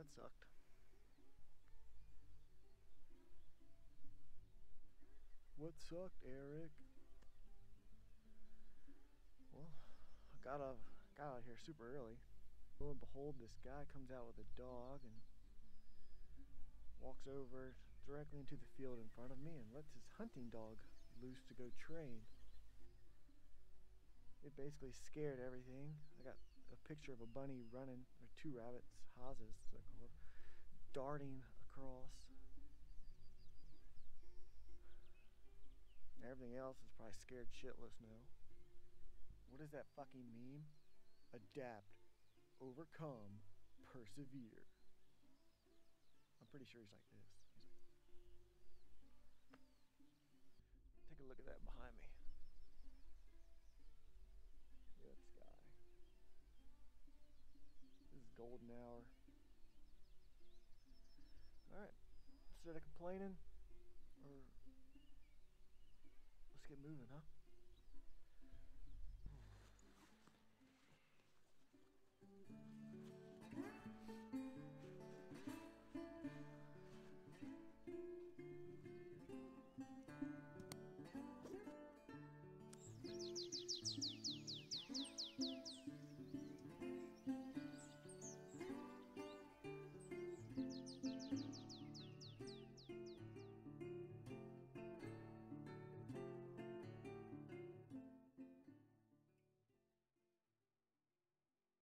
that sucked. What sucked, Eric? Well, I got out, got out here super early. Lo and behold, this guy comes out with a dog and walks over directly into the field in front of me and lets his hunting dog loose to go train. It basically scared everything. I got a picture of a bunny running, or two rabbits, called, darting across. Everything else is probably scared shitless now. What does that fucking meme? Adapt, overcome, persevere. I'm pretty sure he's like this. He's like, Take a look at that behind me. Look at that sky. This is golden hour. Instead of complaining, or let's get moving, huh?